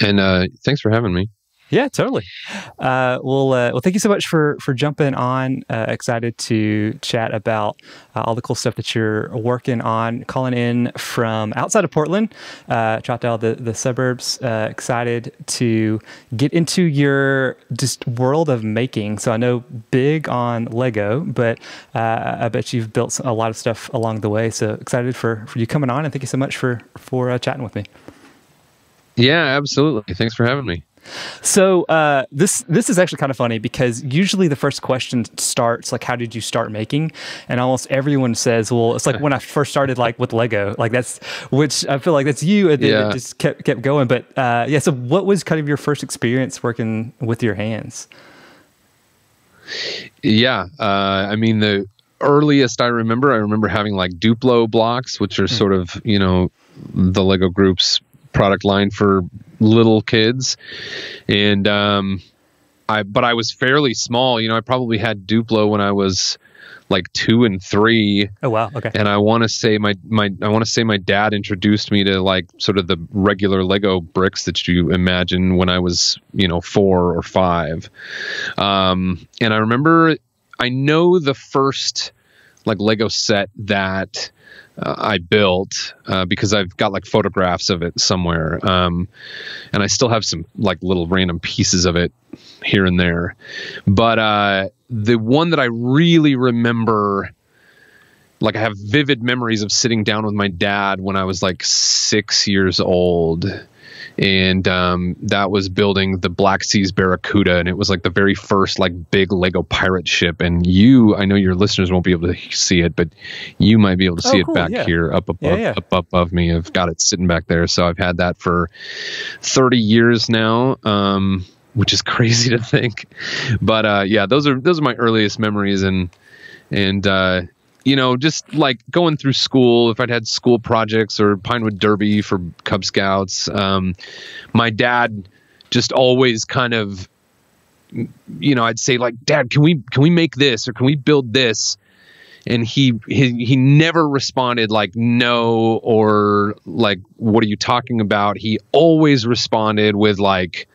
And uh, thanks for having me. Yeah, totally. Uh, well, uh, well, thank you so much for for jumping on. Uh, excited to chat about uh, all the cool stuff that you're working on. Calling in from outside of Portland, uh, Troutdale, the the suburbs. Uh, excited to get into your just world of making. So I know big on Lego, but I bet you've built a lot of stuff along the way. So excited for for you coming on, and thank you so much for for chatting with me. Yeah, absolutely. Thanks for having me. So uh, this this is actually kind of funny because usually the first question starts like, "How did you start making?" And almost everyone says, "Well, it's like when I first started like with Lego." Like that's which I feel like that's you, and yeah. it just kept kept going. But uh, yeah, so what was kind of your first experience working with your hands? Yeah, uh, I mean the earliest I remember, I remember having like Duplo blocks, which are mm. sort of you know the Lego group's product line for little kids, and um, I but I was fairly small. You know, I probably had Duplo when I was like two and three. Oh wow, okay. And I want to say my my I want to say my dad introduced me to like sort of the regular Lego bricks that you imagine when I was you know four or five. Um, and I remember I know the first like Lego set that uh, I built uh, because I've got like photographs of it somewhere, um, and I still have some like little random pieces of it here and there. But uh, the one that I really remember, like I have vivid memories of sitting down with my dad when I was like six years old and um, that was building the Black Seas Barracuda, and it was like the very first like big Lego pirate ship. And you, I know your listeners won't be able to see it, but you might be able to see oh, cool. it back yeah. here, up above, yeah, yeah. up above me. I've got it sitting back there, so I've had that for thirty years now. Um, which is crazy to think, but uh, yeah, those are those are my earliest memories, and and uh, you know, just like going through school, if I'd had school projects or Pinewood Derby for Cub Scouts, um, my dad just always kind of, you know, I'd say like, Dad, can we can we make this or can we build this? And he he he never responded like no or like what are you talking about? He always responded with like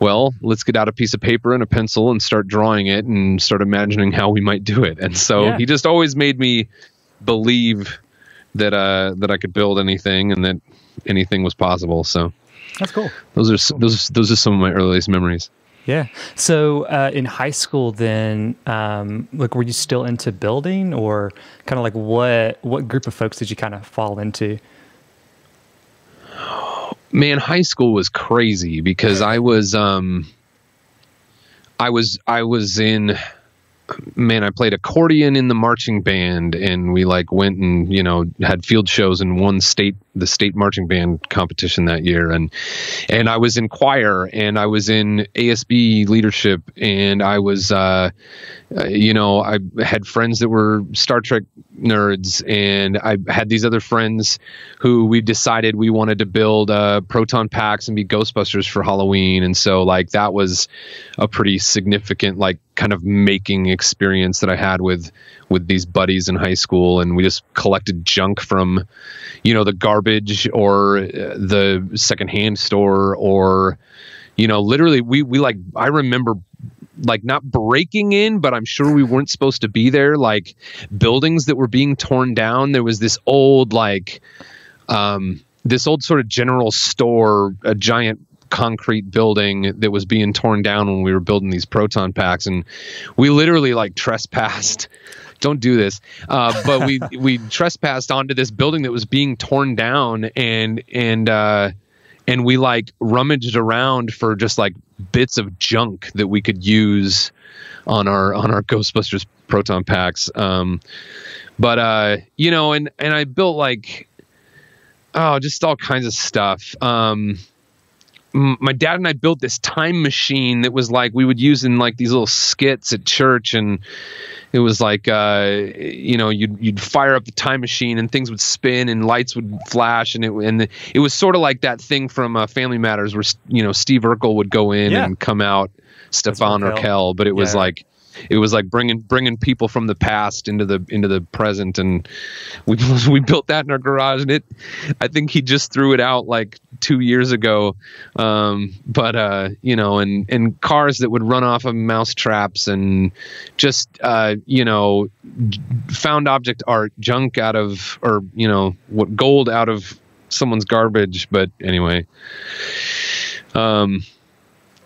well, let's get out a piece of paper and a pencil and start drawing it and start imagining how we might do it. And so yeah. he just always made me believe that uh, that I could build anything and that anything was possible. So that's cool. Those are those those are some of my earliest memories. Yeah. So uh, in high school, then, um, like, were you still into building, or kind of like what what group of folks did you kind of fall into? Man, high school was crazy because I was um I was I was in man, I played accordion in the marching band and we like went and, you know, had field shows and won state the state marching band competition that year. And and I was in choir and I was in ASB leadership and I was uh, uh, you know I had friends that were Star Trek nerds and I had these other friends who we decided we wanted to build uh, proton packs and be Ghostbusters for Halloween. And so like that was a pretty significant like kind of making experience that I had with with these buddies in high school. And we just collected junk from you know the garbage or uh, the secondhand store or you know literally we we like I remember like not breaking in but I'm sure we weren't supposed to be there. Like buildings that were being torn down there was this old like um this old sort of general store a giant concrete building that was being torn down when we were building these proton packs. And we literally like trespassed don't do this. Uh, but we we trespassed onto this building that was being torn down, and and uh, and we like rummaged around for just like bits of junk that we could use on our on our Ghostbusters proton packs. Um, but uh, you know, and and I built like oh, just all kinds of stuff. Um, my dad and I built this time machine that was like we would use in like these little skits at church and it was like uh, you know you'd you'd fire up the time machine and things would spin and lights would flash and it and the, it was sort of like that thing from uh, Family Matters where you know Steve Urkel would go in yeah. and come out Stefan Urquelle, but it was yeah. like it was like bringing bringing people from the past into the into the present. And we we built that in our garage and it i think he just threw it out like two years ago. Um, but uh, you know and and cars that would run off of mouse traps and just uh, you know found object art junk out of or you know what gold out of someone's garbage. But anyway um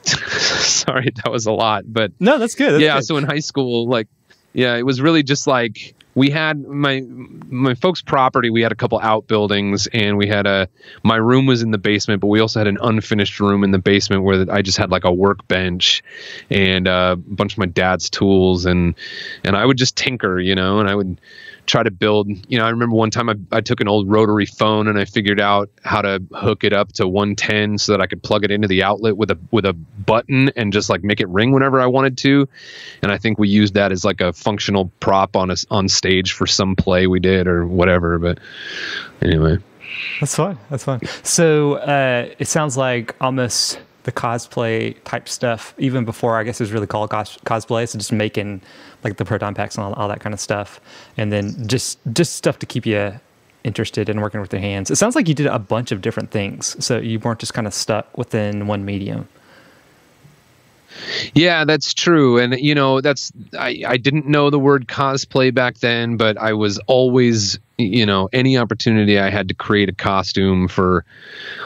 sorry, that was a lot, but no, that's good. That's yeah. good. So in high school, like, yeah, it was really just like we had my my folks' property. We had a couple outbuildings, and we had a my room was in the basement, but we also had an unfinished room in the basement where I just had like a workbench and uh, a bunch of my dad's tools, and and I would just tinker, you know, and I would try to build you know i remember one time I, I took an old rotary phone and i figured out how to hook it up to 110 so that i could plug it into the outlet with a with a button and just like make it ring whenever i wanted to. And i think we used that as like a functional prop on us on stage for some play we did or whatever but anyway. That's fun that's fun so uh, it sounds like almost the cosplay type stuff even before I guess it was really called cos- cosplay. So just making like the proton packs and all, all, that kind of stuff, and then just just stuff to keep you interested in working with your hands. It sounds like you did a bunch of different things, so you weren't just kind of stuck within one medium. Yeah, that's true. And you know, that's I, I didn't know the word cosplay back then, but I was always, you know, any opportunity I had to create a costume for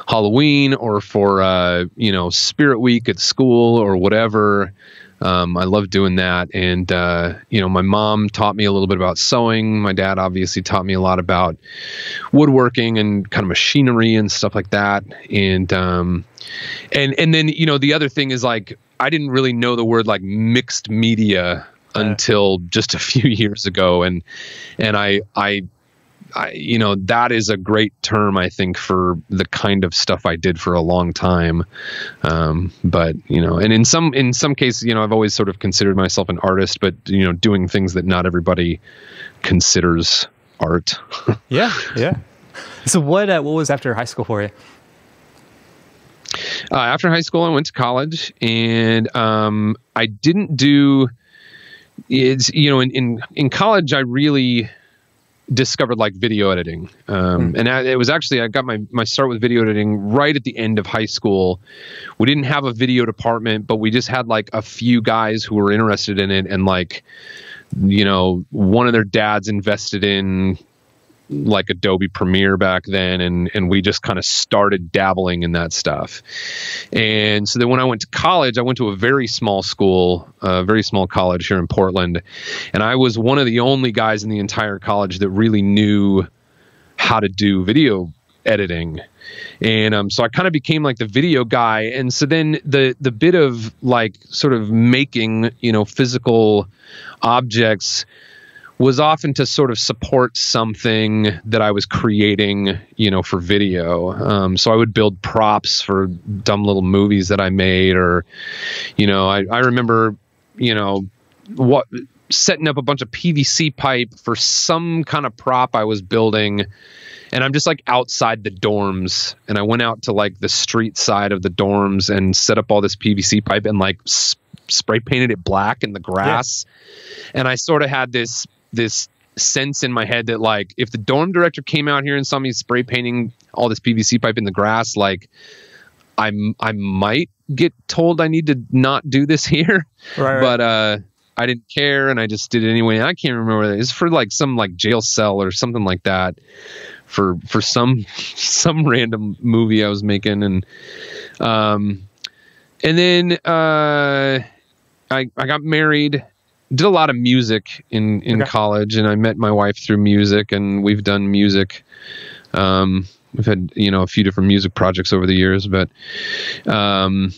Halloween or for uh, you know, Spirit Week at school or whatever. Um, I love doing that. And, uh, you know, my mom taught me a little bit about sewing. My dad obviously taught me a lot about woodworking and kind of machinery and stuff like that. And, um, and, and then, you know, the other thing is like, I didn't really know the word like mixed media until just a few years ago. And, and I, I, I, you know, that is a great term, I think, for the kind of stuff I did for a long time. Um, but you know, and in some in some cases, you know, I've always sort of considered myself an artist, but you know, doing things that not everybody considers art. yeah, yeah. So what uh, what was after high school for you? Uh, after high school, I went to college, and um, I didn't do. It's you know, in in in college, I really discovered like video editing um, mm. and I, it was actually i got my, my start with video editing right at the end of high school we didn't have a video department but we just had like a few guys who were interested in it and like you know one of their dads invested in like Adobe Premiere back then, and and we just kind of started dabbling in that stuff. And so then when I went to college, I went to a very small school, a very small college here in Portland, and I was one of the only guys in the entire college that really knew how to do video editing and um, so I kind of became like the video guy. And so then the the bit of like sort of making you know physical objects was often to sort of support something that I was creating, you know, for video. Um, so I would build props for dumb little movies that I made, or, you know, I, I remember, you know, what setting up a bunch of PVC pipe for some kind of prop I was building. And I'm just like outside the dorms, and I went out to like the street side of the dorms and set up all this PVC pipe and like sp- spray painted it black in the grass. Yeah. And I sort of had this this sense in my head that like if the dorm director came out here and saw me spray painting all this PVC pipe in the grass, like I'm I might get told I need to not do this here. Right, but uh I didn't care and I just did it anyway. I can't remember it's for like some like jail cell or something like that for for some some random movie I was making and um and then uh I I got married did a lot of music in in okay. college, and I met my wife through music, and we've done music. Um, we've had you know a few different music projects over the years, but um,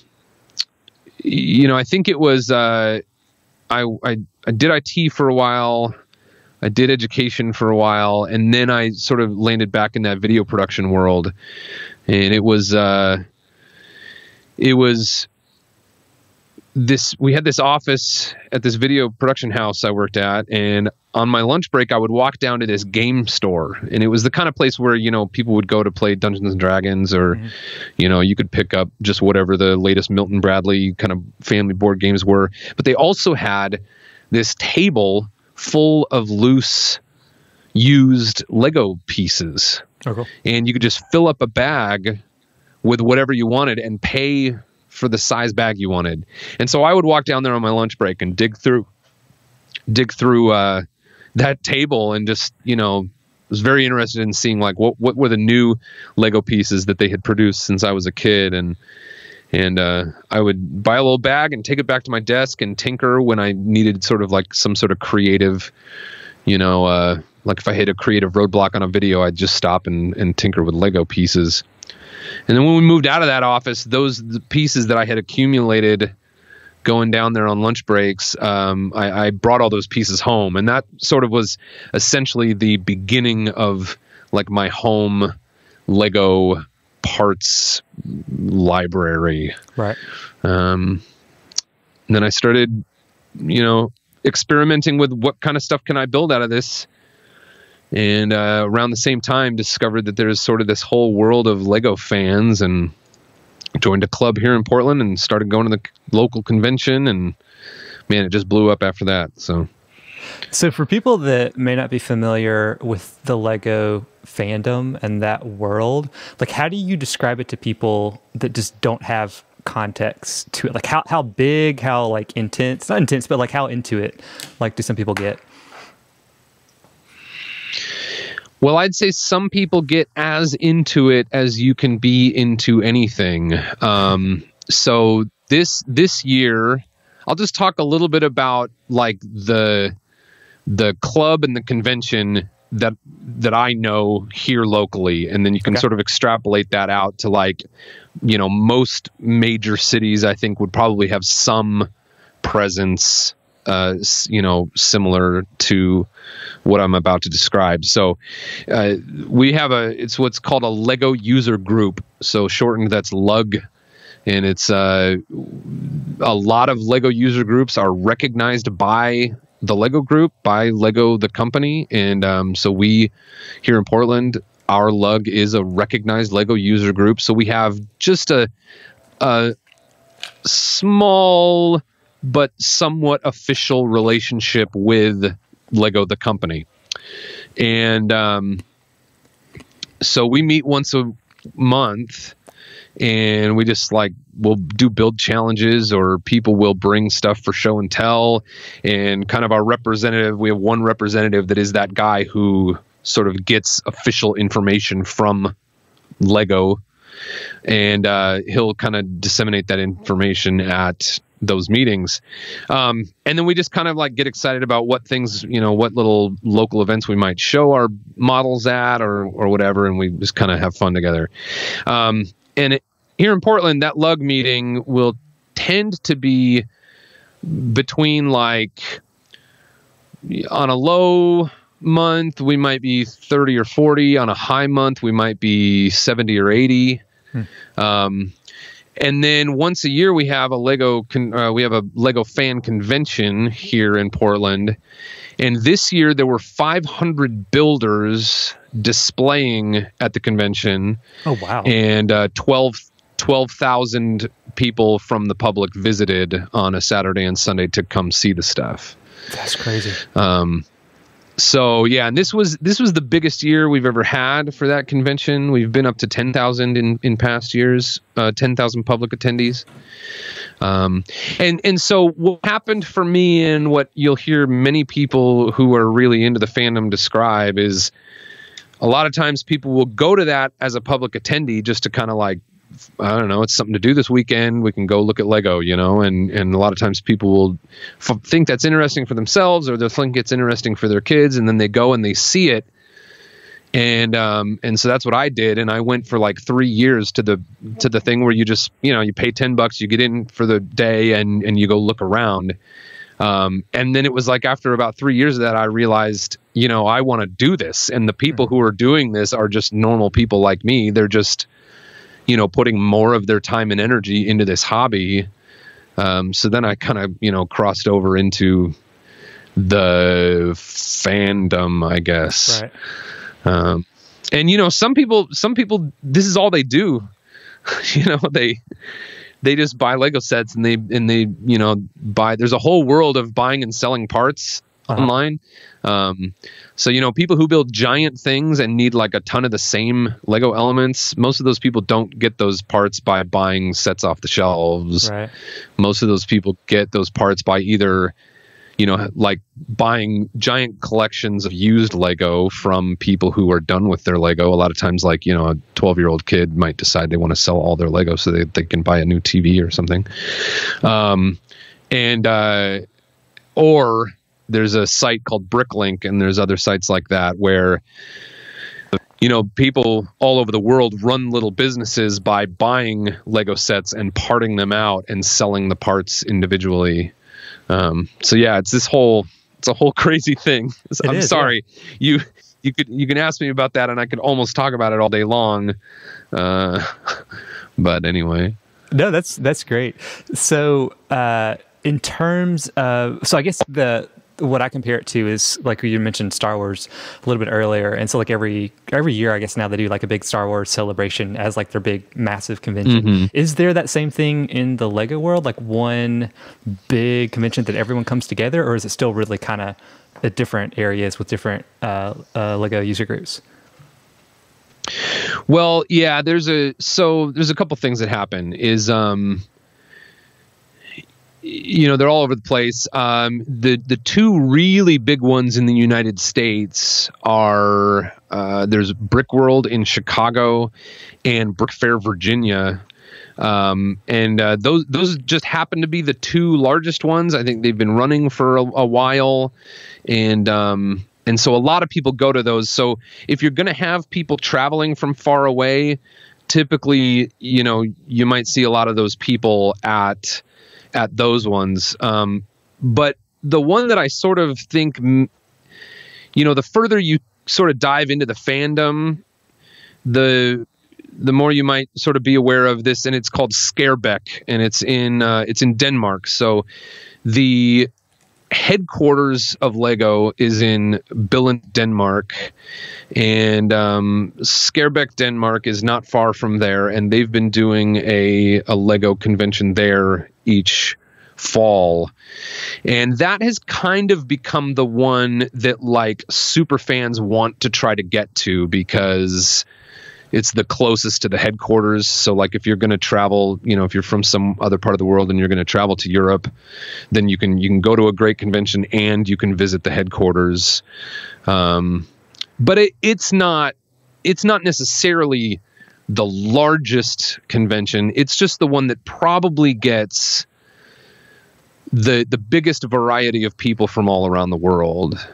you know I think it was uh, I, I I did IT for a while. I did education for a while, and then I sort of landed back in that video production world, and it was uh, it was this we had this office at this video production house I worked at and on my lunch break I would walk down to this game store and it was the kind of place where you know people would go to play Dungeons and Dragons or mm-hmm. you know you could pick up just whatever the latest Milton Bradley kind of family board games were but they also had this table full of loose used Lego pieces. Oh, And you could just fill up a bag with whatever you wanted and pay for the size bag you wanted. And so I would walk down there on my lunch break and dig through dig through uh, that table and just, you know, was very interested in seeing like what what were the new Lego pieces that they had produced since I was a kid and and uh, I would buy a little bag and take it back to my desk and tinker when I needed sort of like some sort of creative, you know, uh, like if I hit a creative roadblock on a video, I'd just stop and, and tinker with Lego pieces. And then when we moved out of that office, those the pieces that I had accumulated going down there on lunch breaks, um, I, I brought all those pieces home, and that sort of was essentially the beginning of like my home Lego parts library. Right. Um, and then I started, you know, experimenting with what kind of stuff can I build out of this. And uh, around the same time, discovered that there's sort of this whole world of Lego fans, and joined a club here in Portland and started going to the local convention. And man, it just blew up after that. So. So, for people that may not be familiar with the Lego fandom and that world, like how do you describe it to people that just don't have context to it? Like how how big, how like intense, not intense, but like how into it, like do some people get? Well, I'd say some people get as into it as you can be into anything. Um, so this this year, I'll just talk a little bit about like the the club and the convention that that I know here locally, and then you can Okay. sort of extrapolate that out to like, you know, most major cities. I think would probably have some presence, uh, you know, similar to what I'm about to describe. So, uh, we have a it's what's called a Lego user group. So shortened, that's LUG. And it's uh, a lot of Lego user groups are recognized by the Lego group, by Lego the company, and um, so we here in Portland, our Lug is a recognized Lego user group. So we have just a a small but somewhat official relationship with Lego the company, and um, so we meet once a month and we just like we'll do build challenges or people will bring stuff for show and tell. And kind of our representative we have one representative that is that guy who sort of gets official information from lego. And uh, he'll kind of disseminate that information at those meetings. Um, and then we just kind of like get excited about what things you know what little local events we might show our models at or or whatever and we just kind of have fun together. Um, and it, here in Portland, that lug meeting will tend to be between like on a low month we might be 30 or 40 on a high month we might be 70 or 80 um, and then once a year we have a lego con- uh, we have a lego fan convention here in portland and this year there were 500 builders displaying at the convention Oh wow! and uh, 12 12,000 people from the public visited on a Saturday and Sunday to come see the stuff. That's crazy. Um, so yeah, and this was this was the biggest year we've ever had for that convention. We've been up to 10,000 in in past years, uh, 10,000 public attendees. Um, and and so what happened for me and what you'll hear many people who are really into the fandom describe is a lot of times people will go to that as a public attendee just to kind of like I don't know, it's something to do this weekend. We can go look at Lego, you know, and and a lot of times people will f- think that's interesting for themselves, or they'll think it's interesting for their kids, and then they go and they see it, and um and so that's what I did, and I went for like three years to the to the thing where you just you know you pay ten bucks, you get in for the day, and and you go look around. Um, and then it was like after about three years of that, I realized, you know, I want to do this. And the people who are doing this are just normal people like me. They're just, you know, putting more of their time and energy into this hobby. Um, so then I kind of, you know, crossed over into the fandom, I guess. Right. Um, and you know, some people, some people, this is all they do. you know, they they just buy Lego sets and they and they you know buy. There's a whole world of buying and selling parts uh-huh. online. Um, so you know, people who build giant things and need like a ton of the same Lego elements, most of those people don't get those parts by buying sets off the shelves. Right. Most of those people get those parts by either you know, like buying giant collections of used Lego from people who are done with their Lego. A lot of times, like, you know, a 12 year old kid might decide they want to sell all their Lego so they, they can buy a new TV or something. Um, and, uh, or there's a site called Bricklink, and there's other sites like that where, you know, people all over the world run little businesses by buying Lego sets and parting them out and selling the parts individually um, so yeah, it's this whole it's a whole crazy thing. It I'm is, sorry yeah. you you could you can ask me about that and I could almost talk about it all day long. Uh, but anyway. No, that's that's great. So uh, in terms of so I guess the what I compare it to is like you mentioned Star Wars a little bit earlier, and so like every every year, I guess now they do like a big Star Wars celebration as like their big massive convention. Mm-hmm. Is there that same thing in the Lego world, like one big convention that everyone comes together, or is it still really kind of at different areas with different uh, uh, Lego user groups? Well, yeah, there's a so there's a couple things that happen. Is um you know they're all over the place. Um, the the two really big ones in the United States are uh, there's Brick World in Chicago and Brick Fair Virginia, um, and uh, those those just happen to be the two largest ones. I think they've been running for a, a while, and um, and so a lot of people go to those. So if you're going to have people traveling from far away, typically you know you might see a lot of those people at at those ones. Um, but the one that I sort of think, you know, the further you sort of dive into the fandom, the the more you might sort of be aware of this, and it's called Skærbæk, and it's in uh, it's in Denmark. So the headquarters of Lego is in Billund, Denmark, and um, Skærbæk, Denmark is not far from there, and they've been doing a a Lego convention there each fall. And that has kind of become the one that like super fans want to try to get to because it's the closest to the headquarters. So like if you're going to travel, you know, if you're from some other part of the world and you're going to travel to Europe, then you can you can go to a great convention and you can visit the headquarters. Um, but it, it's not it's not necessarily the largest convention. It's just the one that probably gets the the biggest variety of people from all around the world.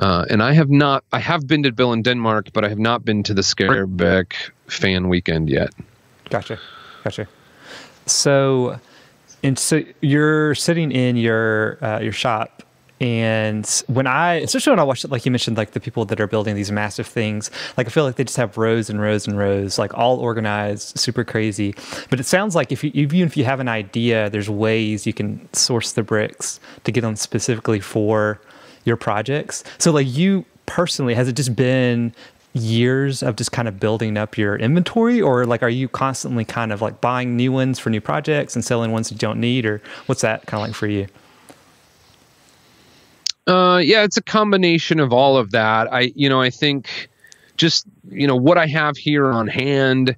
Uh, and I have not. I have been to Billund Denmark, but I have not been to the Skærbæk fan weekend yet. Gotcha, gotcha. So, and so you're sitting in your uh, your shop and when I, especially when I watch it, like you mentioned, like the people that are building these massive things, like I feel like they just have rows and rows and rows, like all organized, super crazy. But it sounds like if you, even if you have an idea, there's ways you can source the bricks to get them specifically for your projects. So like you personally, has it just been years of just kind of building up your inventory or like are you constantly kind of like buying new ones for new projects and selling ones you don't need or what's that kind of like for you uh, yeah, it's a combination of all of that. I, you know, I think just you know what I have here on hand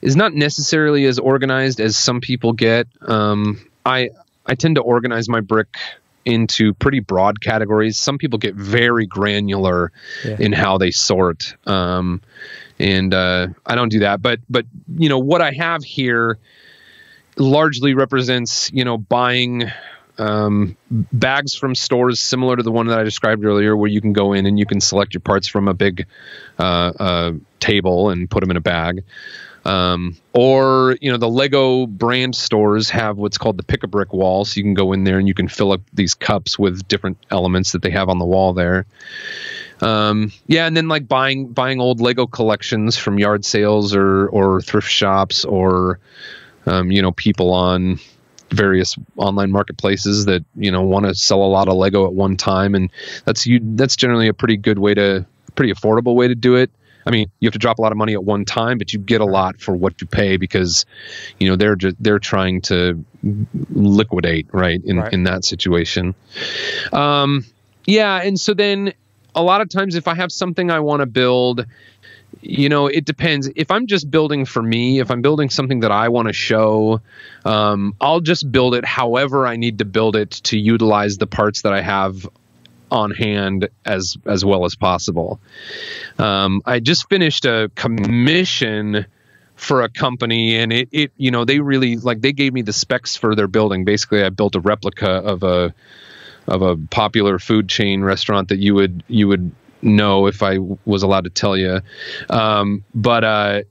is not necessarily as organized as some people get. Um, I I tend to organize my brick into pretty broad categories. Some people get very granular yeah. in how they sort, um, and uh, I don't do that. But but you know what I have here largely represents you know buying um, bags from stores similar to the one that I described earlier, where you can go in and you can select your parts from a big uh, uh, table and put them in a bag. Um, or you know the Lego brand stores have what's called the pick a brick wall, so you can go in there and you can fill up these cups with different elements that they have on the wall there. Um, yeah, and then like buying buying old Lego collections from yard sales or or thrift shops or um, you know people on various online marketplaces that you know want to sell a lot of Lego at one time, and that's you. That's generally a pretty good way to, pretty affordable way to do it. I mean, you have to drop a lot of money at one time, but you get a lot for what you pay because, you know, they're just, they're trying to liquidate right in Right. in that situation. Um, yeah, and so then a lot of times if I have something I want to build, you know, it depends. If I'm just building for me, if I'm building something that I want to show, um, I'll just build it however I need to build it to utilize the parts that I have on hand as as well as possible. Um, I just finished a commission for a company and it, it you know they really like they gave me the specs for their building basically i built a replica of a of a popular food chain restaurant that you would you would know if i was allowed to tell you um, but uh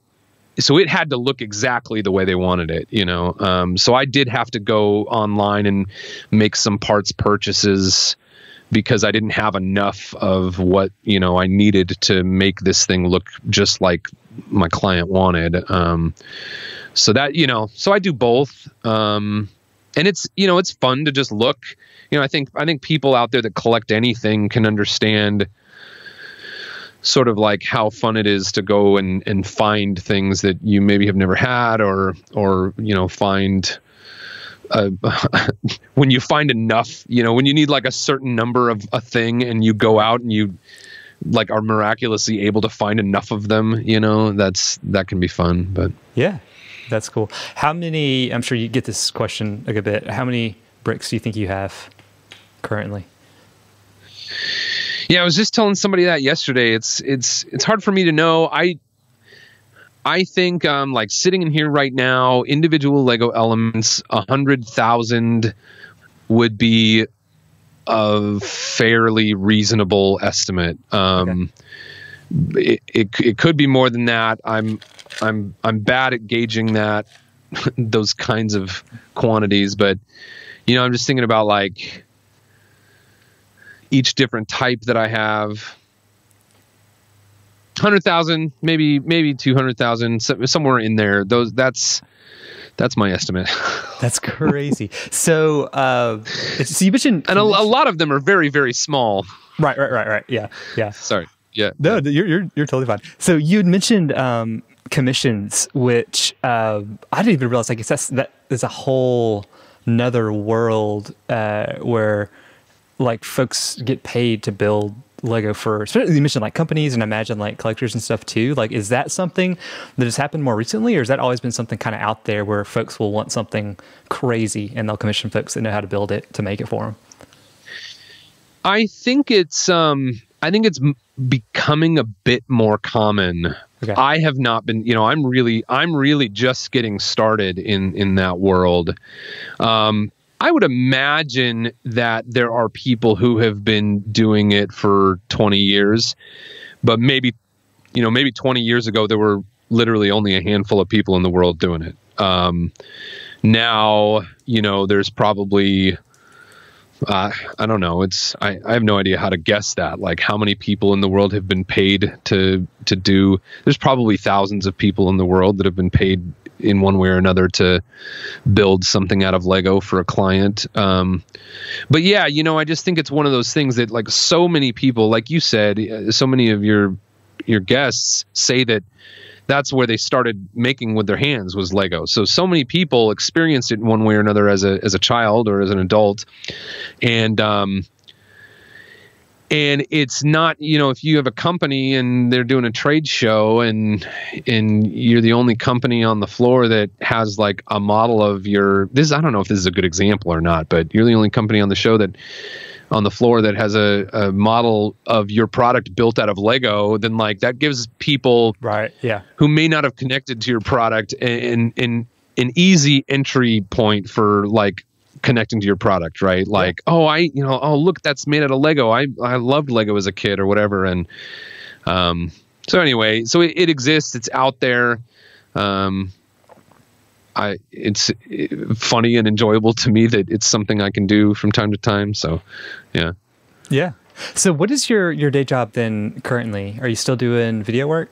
so it had to look exactly the way they wanted it you know um, so i did have to go online and make some parts purchases because I didn't have enough of what you know I needed to make this thing look just like my client wanted. Um, so that you know, so I do both, um, and it's you know it's fun to just look. You know, I think I think people out there that collect anything can understand sort of like how fun it is to go and and find things that you maybe have never had or or you know find uh, when you find enough, you know, when you need like a certain number of a thing and you go out and you like are miraculously able to find enough of them, you know, that's that can be fun. But Yeah, that's cool. How many? I'm sure you get this question a good bit. How many bricks do you think you have currently? Yeah, I was just telling somebody that yesterday. It's it's it's hard for me to know. I I think um like sitting in here right now, individual Lego elements, a hundred thousand would be a fairly reasonable estimate. Um it, it it could be more than that. I'm I'm I'm bad at gauging that those kinds of quantities, but you know, I'm just thinking about like each different type that I have. Hundred thousand, maybe maybe two hundred thousand, somewhere in there. Those that's that's my estimate. That's crazy. so, uh, it's- so you mentioned, and a, a lot of them are very very small. right, right, right, right. Yeah, yeah. Sorry. Yeah. No, you're you're you're totally fine. So you had mentioned um, commissions, which uh, I didn't even realize. I guess that's that is a whole another world uh, where like folks get paid to build Lego for. Especially you mentioned like companies and imagine like collectors and stuff too. Like, is that something that has happened more recently, or has that always been something kind of out there where folks will want something crazy and they'll commission folks that know how to build it to make it for them? I think it's um I think it's becoming a bit more common. Okay. I have not been, you know, I'm really I'm really just getting started in in that world. Um I would imagine that there are people who have been doing it for 20 years, but maybe you know, maybe 20 years ago there were literally only a handful of people in the world doing it. Um now, you know, there's probably uh, I don't know. It's I, I have no idea how to guess that. Like how many people in the world have been paid to to do. There's probably thousands of people in the world that have been paid in one way or another to build something out of Lego for a client. Um, but yeah, you know, I just think it's one of those things that like so many people, like you said, uh, so many of your your guests say that that's where they started making with their hands was Lego. So so many people experienced it in one way or another as a as a child or as an adult, and um, and it's not you know if you have a company and they're doing a trade show and and you're the only company on the floor that has like a model of your this I don't know if this is a good example or not, but you're the only company on the show that on the floor that has a, a model of your product built out of Lego, then like that gives people Right. Yeah. who may not have connected to your product in in an easy entry point for like connecting to your product, right? Like, oh, I, you know, oh, look, that's made out of Lego. I I loved Lego as a kid or whatever, and um, so anyway, so it, it exists. It's out there. Um, I it's funny and enjoyable to me that it's something I can do from time to time. So, yeah. Yeah. So what is your your day job then currently? Are you still doing video work?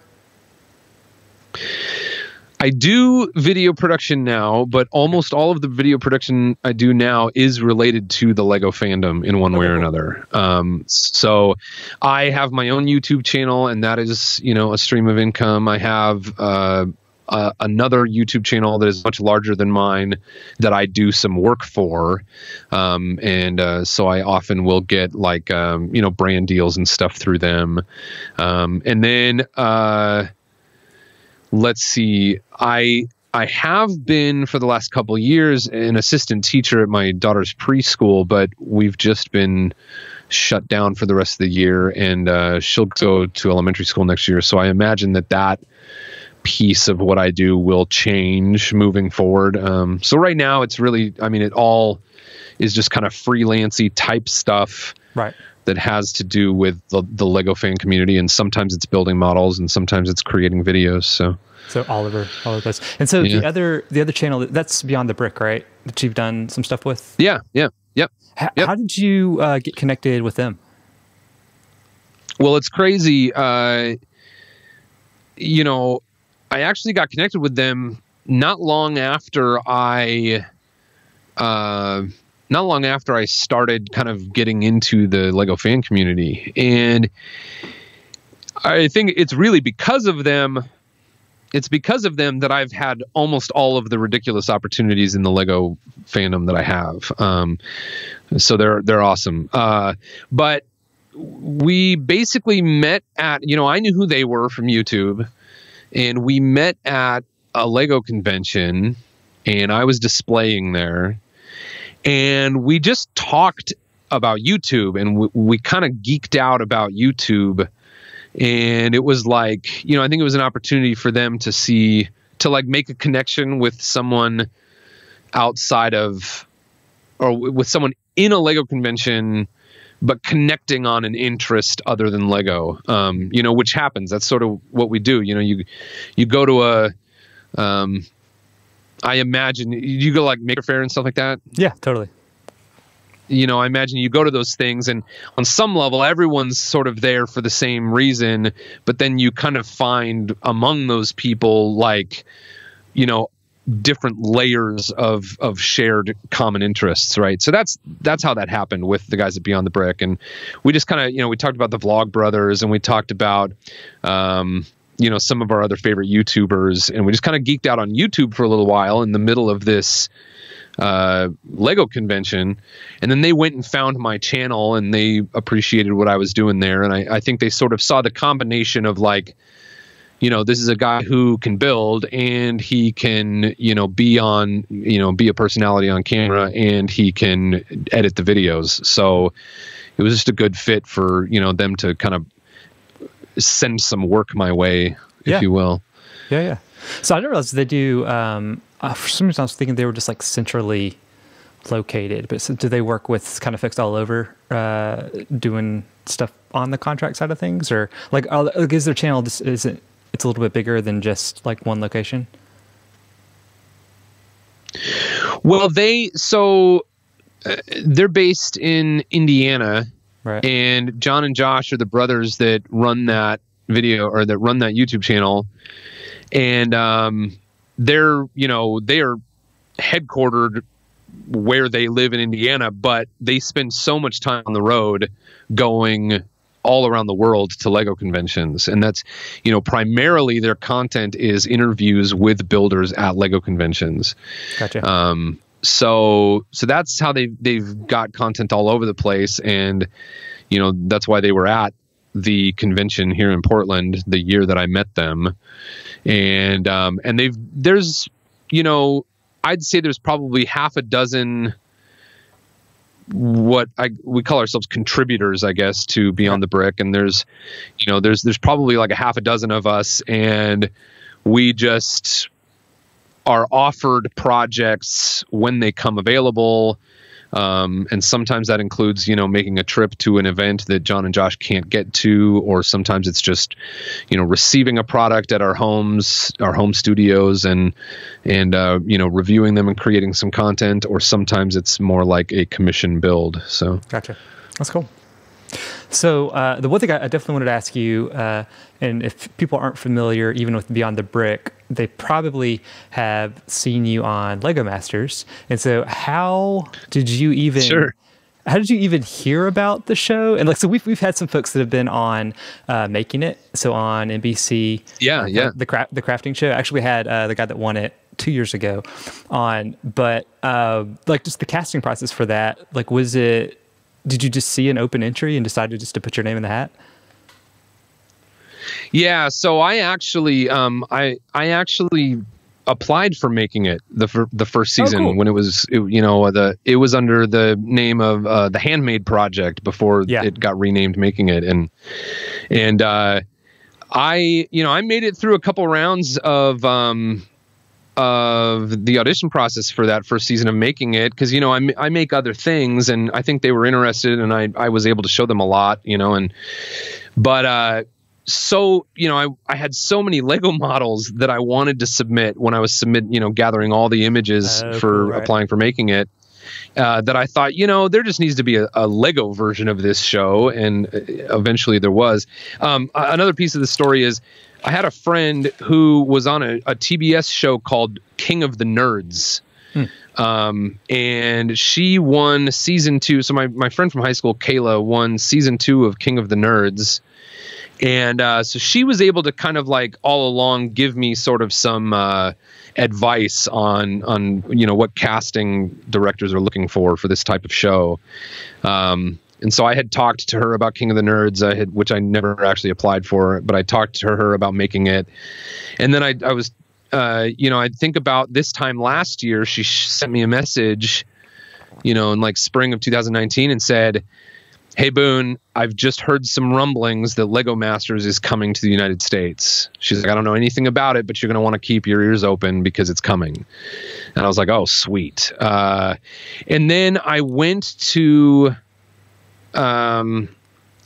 I do video production now, but almost all of the video production I do now is related to the Lego fandom in one way or another. Um, so I have my own YouTube channel, and that is, you know, a stream of income. I have uh, uh, another YouTube channel that is much larger than mine that I do some work for, um, and uh, so I often will get like um, you know brand deals and stuff through them, um, and then uh, let's see, I I have been for the last couple years an assistant teacher at my daughter's preschool, but we've just been shut down for the rest of the year, and uh, she'll go to elementary school next year. So I imagine that that piece of what I do will change moving forward. Um, so right now, it's really, I mean, it all is just kind of freelancy type stuff. Right. That has to do with the, the Lego fan community, and sometimes it's building models, and sometimes it's creating videos. So, so Oliver, Oliver those. And so yeah. the other, the other channel that's Beyond the Brick, right? That you've done some stuff with. Yeah, yeah, yep. H- yep. How did you uh, get connected with them? Well, it's crazy. Uh, you know, I actually got connected with them not long after I, uh, not long after I started kind of getting into the Lego fan community, and I think it's really because of them. It's because of them that I've had almost all of the ridiculous opportunities in the Lego fandom that I have. Um, so they're they're awesome. Uh, but we basically met at you know I knew who they were from YouTube and we met at a Lego convention, and I was displaying there, and we just talked about YouTube, and we, we kind of geeked out about YouTube, and it was like you know I think it was an opportunity for them to see to like make a connection with someone outside of or with someone in a Lego convention but connecting on an interest other than Lego, um, you know, which happens. That's sort of what we do. You know, you you go to a, um, I imagine you go like Maker Faire and stuff like that. Yeah, totally. You know, I imagine you go to those things, and on some level, everyone's sort of there for the same reason, but then you kind of find among those people like, you know, different layers of of shared common interests right so that's that's how that happened with the guys at beyond the brick and we just kind of you know we talked about the Vlogbrothers and we talked about um you know some of our other favorite youtubers and we just kind of geeked out on youtube for a little while in the middle of this uh, Lego convention, and then they went and found my channel and they appreciated what I was doing there, and I, I think they sort of saw the combination of like, you know this is a guy who can build and he can you know be on you know be a personality on camera and he can edit the videos. So it was just a good fit for you know them to kind of send some work my way if Yeah. you will Yeah, yeah. So I didn't realize they do. Um, uh, for some reason, I was thinking they were just like centrally located, but so do they work with kind of fixed all over, uh, doing stuff on the contract side of things, or like, are, like is their channel just is it? It's a little bit bigger than just like one location. well they so uh, they're based in indiana Right. and John and Josh are the brothers that run that video or that run that YouTube channel, and um, they're you know they are headquartered where they live in Indiana, but they spend so much time on the road going all around the world to Lego conventions, and that's you know primarily their content is interviews with builders at Lego conventions. gotcha. Um, so so that's how they they've got content all over the place, and you know that's why they were at the convention here in Portland the year that I met them, and um, and they've there's you know I'd say there's probably half a dozen what I we call ourselves contributors, I guess, to Beyond the Brick, and there's you know there's there's probably like a half a dozen of us, and we just are offered projects when they come available. Um, and sometimes that includes, you know, making a trip to an event that John and Josh can't get to, or sometimes it's just, you know, receiving a product at our homes, our home studios, and and uh, you know, reviewing them and creating some content, or sometimes it's more like a commission build. So Gotcha. That's cool. So uh, the one thing I definitely wanted to ask you, uh, and if people aren't familiar, even with Beyond the Brick, they probably have seen you on Lego Masters. And so, how did you even? Sure. How did you even hear about the show? And like, so we've we've had some folks that have been on uh, making it. So on NBC, yeah, uh, yeah, the craft the crafting show. Actually, we had uh, the guy that won it two years ago on, but uh, like just the casting process for that. Like, was it? Did you just see an open entry and decided just to put your name in the hat? Yeah, so I actually, um, I I actually applied for making it the fir- the first Oh, season cool. when it was it, you know the it was under the name of uh, the Handmade Project before Yeah. it got renamed Making It and and uh, I you know I made it through a couple rounds of um, of the audition process for that first season of making it because you know I, I make other things and I think they were interested and I, I was able to show them a lot you know and but uh so you know I, I had so many lego models that i wanted to submit when i was submit you know gathering all the images Oh, for right. applying for making it uh, that i thought you know there just needs to be a, a lego version of this show and uh, eventually there was um, another piece of the story is i had a friend who was on a, a tbs show called king of the nerds um, and she won season two. So my, my friend from high school, Kayla, won season two of King of the Nerds. And uh, so she was able to kind of like all along give me sort of some uh, advice on on you know what casting directors are looking for for this type of show. Um, and so I had talked to her about King of the Nerds, I had, which I never actually applied for, but I talked to her about making it. And then I, I was uh, you know, I think about this time last year, she sh- sent me a message, you know, in like spring of 2019 and said, Hey, Boone, I've just heard some rumblings that Lego Masters is coming to the United States. She's like, I don't know anything about it, but you're going to want to keep your ears open because it's coming. And I was like, oh, sweet. Uh, and then I went to, um,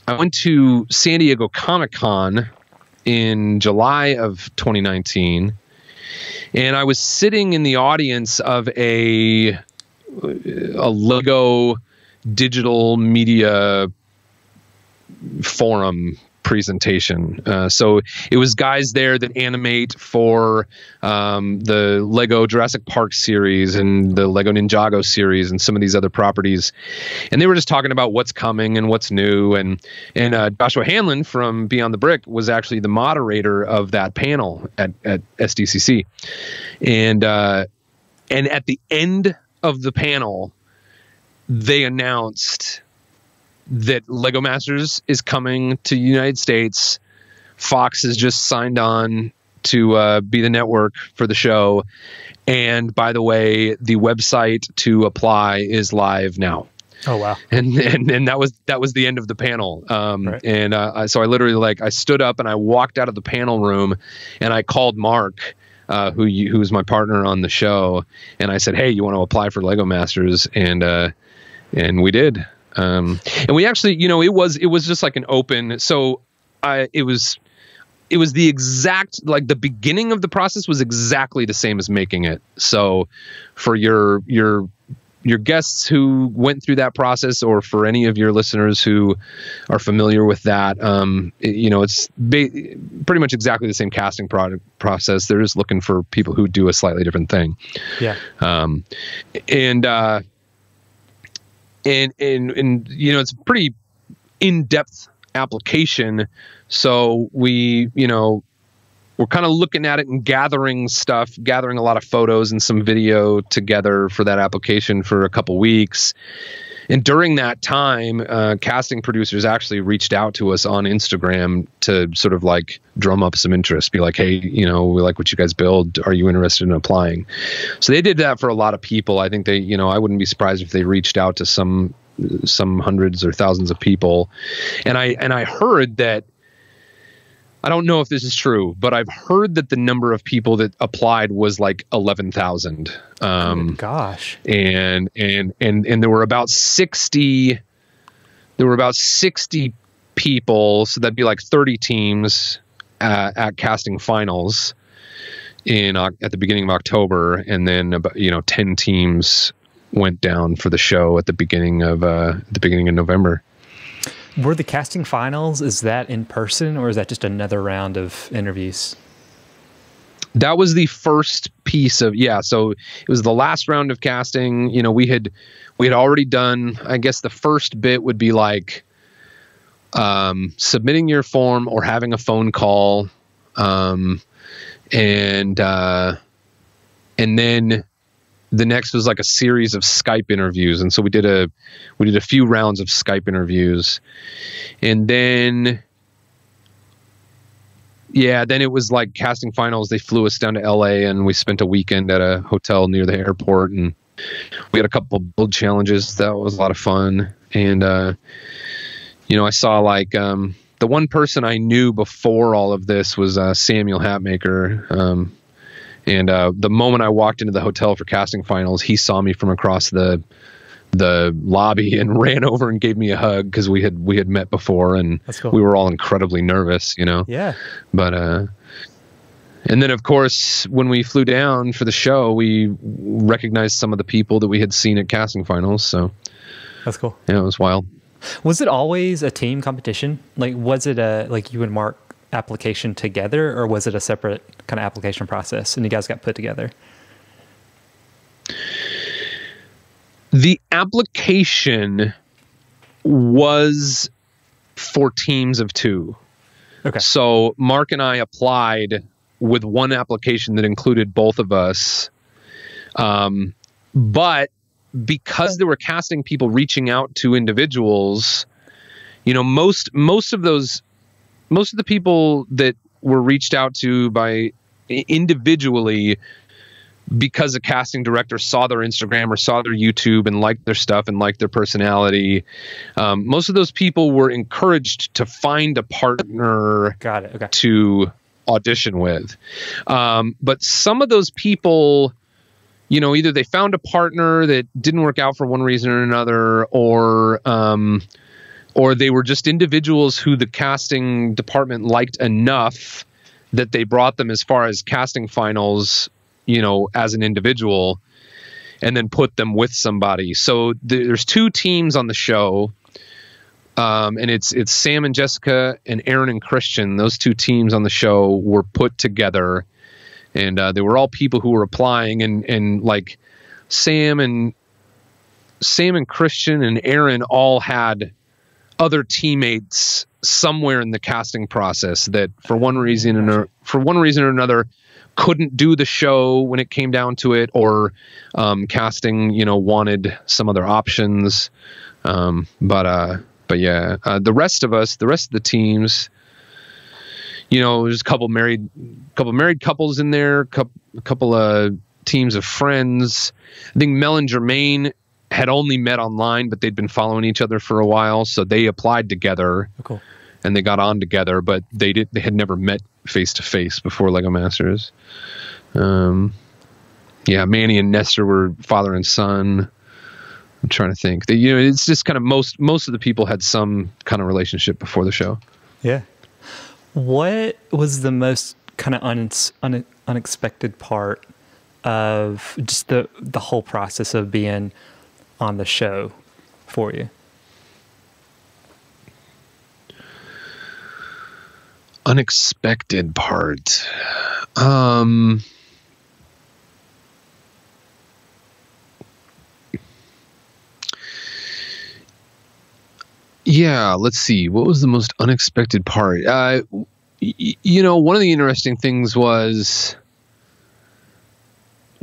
I went to San Diego Comic Con in July of 2019 and I was sitting in the audience of a a Lego digital media forum presentation. Uh, so it was guys there that animate for um, the Lego Jurassic Park series and the Lego Ninjago series and some of these other properties, and they were just talking about what's coming and what's new. And and uh, Joshua Hanlon from Beyond the Brick was actually the moderator of that panel at at SDCC, and uh, and at the end of the panel, they announced that Lego Masters is coming to the United States. Fox has just signed on to uh, be the network for the show. And by the way, the website to apply is live now. Oh wow! And and, and that was that was the end of the panel. Um, Right. And uh, I- so I literally like I stood up and I walked out of the panel room, and I called Mark, uh, who you, who my partner on the show, and I said, "Hey, you want to apply for Lego Masters?" And uh, and we did. Um, and we actually, you know, it was it was just like an open. So I it was it was the exact like the beginning of the process was exactly the same as making it. So for your your your guests who went through that process or for any of your listeners who are familiar with that um, it- you know it's ba- pretty much exactly the same casting product process they're just looking for people who do a slightly different thing Yeah. um, and uh, and and and you know it's a pretty in-depth application. So we you know we're kind of looking at it and gathering stuff gathering a lot of photos and some video together for that application for a couple weeks and during that time uh, casting producers actually reached out to us on instagram to sort of like drum up some interest be like hey you know we like what you guys build. Are you interested in applying? So they did that for a lot of people. I think they you know i wouldn't be surprised if they reached out to some some hundreds or thousands of people. And i and i heard that i don't know if this is true but i've heard that the number of people that applied was like 11000 um Gosh. and and and and there were about 60 there were about 60 people so that'd be like 30 teams uh, at casting finals in at the beginning of October and then about you know 10 teams went down for the show at the beginning of uh the beginning of November Were the casting finals? Is that in person or is that just another round of interviews? that was the first piece of yeah so it was the last round of casting you know we had we had already done i guess the first bit would be like um, submitting your form or having a phone call um, and uh, and then the next was like a series of skype interviews and so we did a we did a few rounds of skype interviews and then yeah, then it was like casting finals. They flew us down to LA and we spent a weekend at a hotel near the airport and we had a couple build challenges. That was a lot of fun. And, uh, you know, I saw like um, the one person I knew before all of this was uh, Samuel Hatmaker. Um, and uh, the moment I walked into the hotel for casting finals, he saw me from across the the lobby and ran over and gave me a hug because we had we had met before and cool. we were all incredibly nervous, you know. Yeah. But uh and then of course when we flew down for the show, we recognized some of the people that we had seen at casting finals, so That's cool. Yeah, it was wild. Was it always a team competition? Like was it a like you and Mark application together or was it a separate kind of application process and you guys got put together? The application was for teams of two. Okay. So Mark and I applied with one application that included both of us. Um, but because there were casting people reaching out to individuals, you know, most most of those most of the people that were reached out to by individually because a casting director saw their Instagram or saw their YouTube and liked their stuff and liked their personality. Um, most of those people were encouraged to find a partner Got it. Okay. to audition with. Um, but some of those people, you know, either they found a partner that didn't work out for one reason or another, or um, or they were just individuals who the casting department liked enough that they brought them as far as casting finals you know, as an individual and then put them with somebody. So th- there's two teams on the show. Um, and it's it's Sam and Jessica and Aaron and Christian. Those two teams on the show were put together, and uh, they were all people who were applying. And and like Sam and Sam and Christian and Aaron all had other teammates somewhere in the casting process that for one reason or for one reason or another couldn't do the show when it came down to it, or um, casting, you know, wanted some other options. Um, but uh, but yeah, uh, the rest of us, the rest of the teams, you know, there's a couple married, couple married couples in there, a couple of teams of friends. I think Mel and Jermaine had only met online, but they'd been following each other for a while, so they applied together. Oh, cool. And they got on together, but they did. They had never met face to face before Lego Masters. Um, yeah, Manny and Nestor were father and son. I'm trying to think. They, you know, it's just kind of most most of the people had some kind of relationship before the show. Yeah. What was the most kind of un, un, unexpected part of just the the whole process of being on the show for you? Unexpected part. Um Yeah, let's see. What was the most unexpected part? Uh, y- you know, one of the interesting things was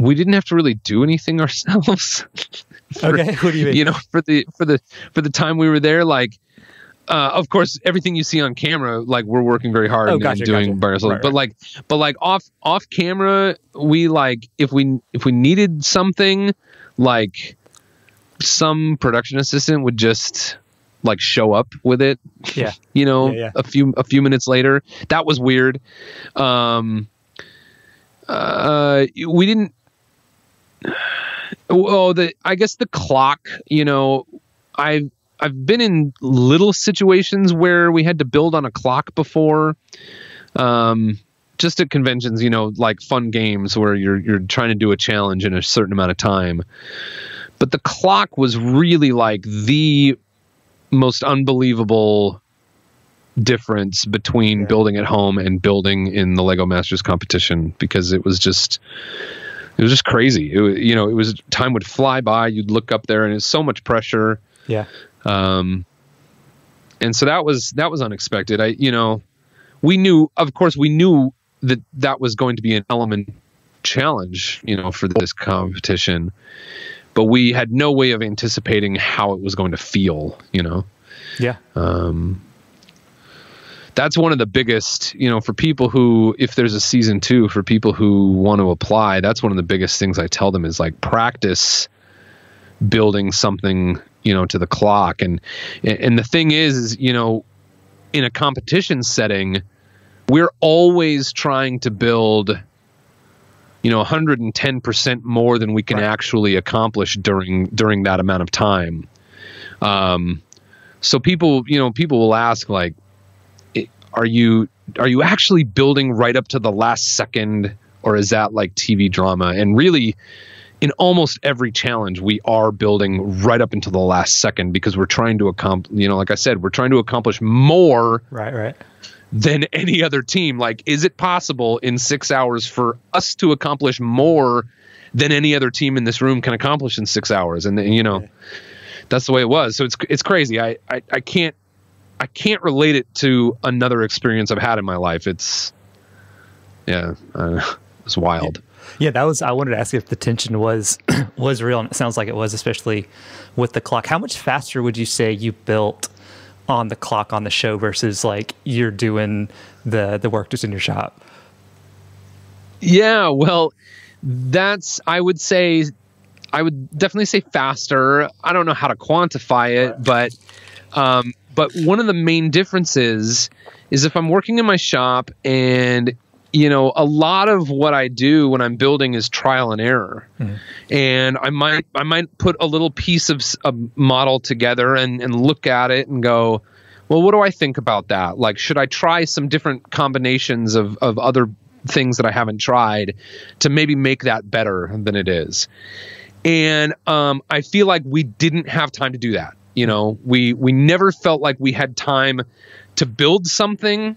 we didn't have to really do anything ourselves. for, okay, what do you mean? You know, for the for the for the time we were there, like, uh, of course, everything you see on camera, like we're working very hard oh, and, gotcha, and doing gotcha. by ourselves. Right, but like, but like off off camera, we like if we if we needed something, like some production assistant would just like show up with it Yeah. you know Yeah, yeah. a few a few minutes later that was weird um uh we didn't oh the i guess the clock you know i've i've been in little situations where we had to build on a clock before um just at conventions you know like fun games where you're you're trying to do a challenge in a certain amount of time but the clock was really like the most unbelievable difference between yeah. building at home and building in the Lego Masters competition because it was just it was just crazy. It was, you know, it was time would fly by. You'd look up there and it's so much pressure. Yeah. Um, and so that was that was unexpected. I you know, we knew, of course, we knew that that was going to be an element challenge, you know, for this competition, but we had no way of anticipating how it was going to feel. You know. Yeah. Um, that's one of the biggest, you know, for people who, if there's a season two, for people who want to apply, that's one of the biggest things I tell them is like practice building something, you know, to the clock. And, and the thing is, is, you know, in a competition setting, we're always trying to build, you know, 110% more than we can right. actually accomplish during, during that amount of time. Um, so people, you know, people will ask like, are you are you actually building right up to the last second or is that like TV drama? And really in almost every challenge we are building right up until the last second because we're trying to accomplish you know like I said we're trying to accomplish more right right. than any other team. Like is it possible in 6 hours for us to accomplish more than any other team in this room can accomplish in 6 hours? And you know that's the way it was. So it's it's crazy. I I, I can't I can't relate it to another experience I've had in my life. It's yeah, uh, it's wild. Yeah, that was. I wanted to ask if the tension was was real, and it sounds like it was, especially with the clock. How much faster would you say you built on the clock on the show versus like you're doing the the work just in your shop? Yeah, well, that's I would say I would definitely say faster. I don't know how to quantify it, but um, but one of the main differences is if I'm working in my shop and you know a lot of what I do when I'm building is trial and error, mm-hmm. and I might I might put a little piece of a model together and and look at it and go, well, what do I think about that? Like, should I try some different combinations of of other things that I haven't tried to maybe make that better than it is? And um, I feel like we didn't have time to do that. You know, we we never felt like we had time to build something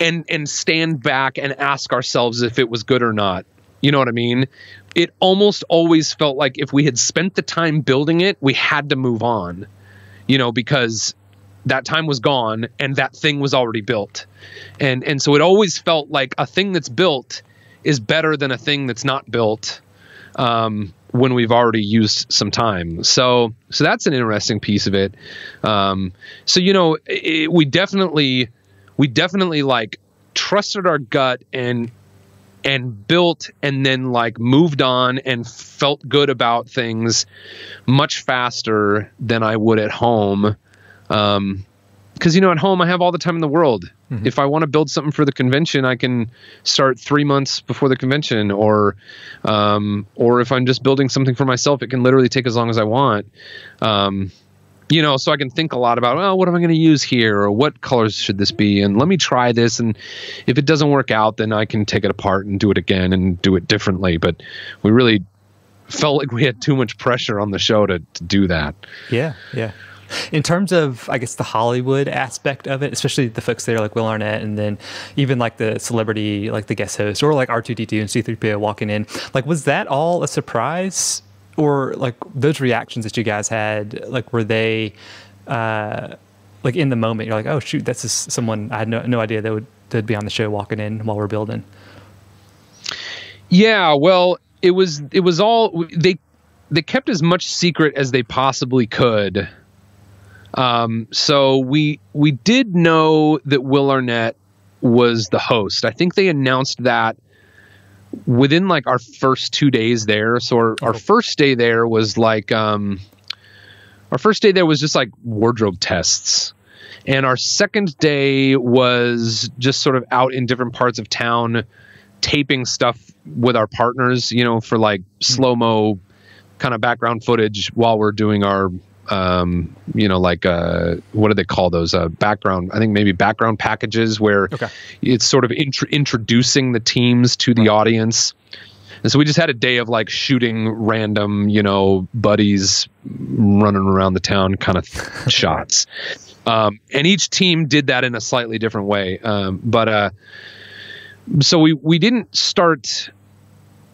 and and stand back and ask ourselves if it was good or not. You know what I mean? It almost always felt like if we had spent the time building it, we had to move on. You know, because that time was gone and that thing was already built. And and so it always felt like a thing that's built is better than a thing that's not built. Um, when we've already used some time. So so that's an interesting piece of it. Um, so you know, it, we definitely we definitely like trusted our gut and and built and then like moved on and felt good about things much faster than I would at home. Um, because you know at home I have all the time in the world. Mm-hmm. If I want to build something for the convention, I can start three months before the convention, or um, or if I'm just building something for myself, it can literally take as long as I want. Um, you know, so I can think a lot about, well, what am I going to use here, or what colors should this be, and let me try this, and if it doesn't work out, then I can take it apart and do it again and do it differently. But we really felt like we had too much pressure on the show to, to do that. Yeah, yeah. In terms of, I guess, the Hollywood aspect of it, especially the folks there like Will Arnett, and then even like the celebrity, like the guest host, or like R2D2 and C3PO walking in, like, was that all a surprise? Or like those reactions that you guys had, like, were they, uh, like in the moment, you're like, oh shoot, that's just someone I had no, no idea that would they'd be on the show walking in while we're building. Yeah, well, it was it was all they they kept as much secret as they possibly could um, so we we did know that Will Arnett was the host. I think they announced that within like our first two days there. So our, our first day there was like um, our first day there was just like wardrobe tests. And our second day was just sort of out in different parts of town taping stuff with our partners, you know, for like hmm. slow mo kind of background footage while we're doing our um, you know, like uh, what do they call those? Uh, background, I think maybe background packages where okay. it's sort of int- introducing the teams to the right. audience. And so we just had a day of like shooting random, you know, buddies running around the town kind of shots. Um, and each team did that in a slightly different way. Um, but uh, so we we didn't start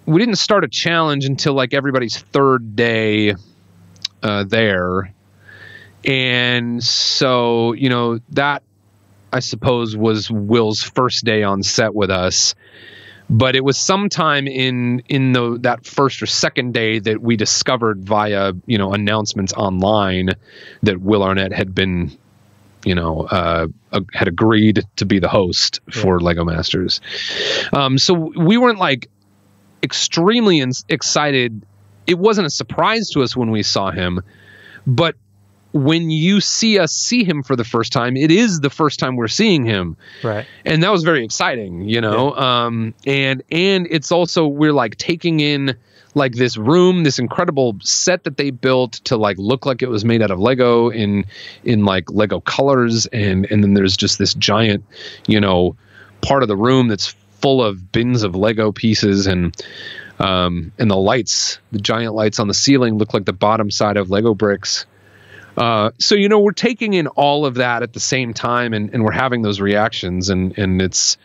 we didn't start a challenge until like everybody's third day uh, there, and so you know that I suppose was Will's first day on set with us. But it was sometime in in the that first or second day that we discovered via you know announcements online that Will Arnett had been you know, uh, had agreed to be the host for yeah. Lego Masters. Um, so we weren't like extremely in- excited. It wasn't a surprise to us when we saw him, but when you see us see him for the first time, it is the first time we're seeing him. Right. And that was very exciting, you know. Yeah. Um, and and it's also we're like taking in like this room, this incredible set that they built to like look like it was made out of Lego in in like Lego colors, and and then there's just this giant, you know, part of the room that's full of bins of Lego pieces and um, and the lights, the giant lights on the ceiling look like the bottom side of Lego bricks. Uh, so you know we're taking in all of that at the same time, and, and we're having those reactions, and and it's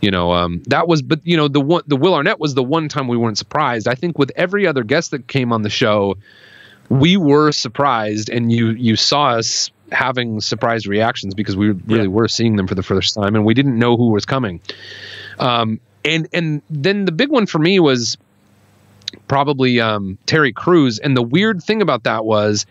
you know um, that was but you know the one the will arnett was the one time we weren't surprised i think with every other guest that came on the show we were surprised and you you saw us having surprise reactions because we really yeah. were seeing them for the first time and we didn't know who was coming um, and and then the big one for me was probably um, terry crews and the weird thing about that was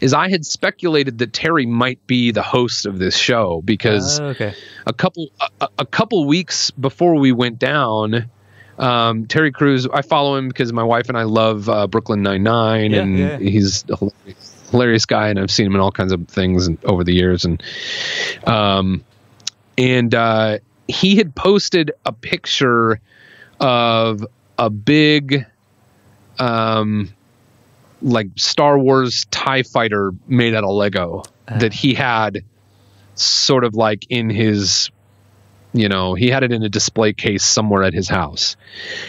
is I had speculated that Terry might be the host of this show because uh, okay. a couple a, a, couple weeks before we went down, um, Terry Crews. I follow him because my wife and I love uh, Brooklyn Nine Nine, yeah, and yeah. he's a hilarious, hilarious, guy, and I've seen him in all kinds of things over the years, and um, and uh, he had posted a picture of a big um like Star Wars TIE fighter made out of Lego uh. that he had sort of like in his you know, he had it in a display case somewhere at his house.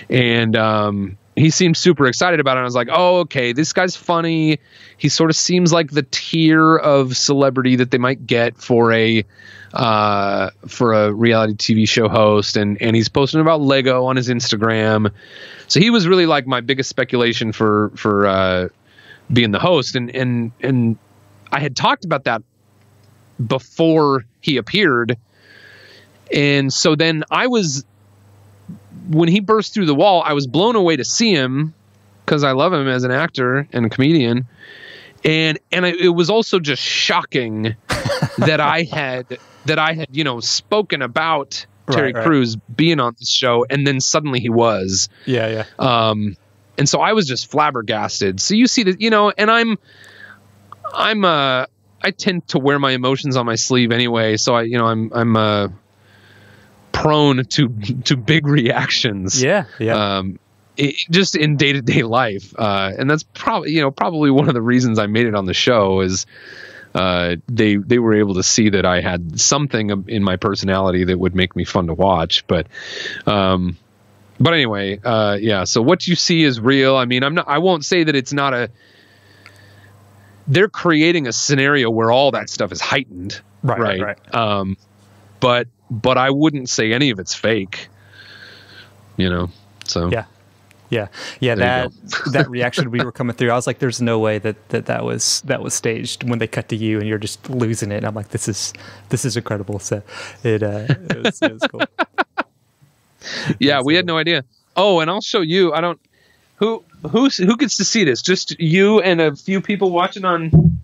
And um he seemed super excited about it. I was like, oh, okay, this guy's funny. He sort of seems like the tier of celebrity that they might get for a uh, for a reality TV show host, and and he's posting about Lego on his Instagram. So he was really like my biggest speculation for for uh, being the host, and and and I had talked about that before he appeared, and so then I was when he burst through the wall, I was blown away to see him because I love him as an actor and a comedian, and and it was also just shocking that I had that I had you know spoken about Terry right, Crews being on this show, and then suddenly he was. Yeah, yeah. Um, and so I was just flabbergasted. So you see that, you know, and I'm, I'm, uh, I tend to wear my emotions on my sleeve anyway. So I, you know, I'm, I'm, uh, prone to, to big reactions. Yeah. Yeah. Um, it, just in day to day life. Uh, and that's probably, you know, probably one of the reasons I made it on the show is, uh, they they were able to see that I had something in my personality that would make me fun to watch. But um, but anyway, uh, yeah. So what you see is real. I mean, I'm not. I won't say that it's not a. They're creating a scenario where all that stuff is heightened, right? Right. right. Um, but but I wouldn't say any of it's fake. You know. So yeah. Yeah, yeah. There that that reaction we were coming through, I was like, "There's no way that, that that was that was staged." When they cut to you and you're just losing it, and I'm like, "This is this is incredible." So it uh, it was, it was cool. yeah, we had no idea. Oh, and I'll show you. I don't. Who who who gets to see this? Just you and a few people watching on.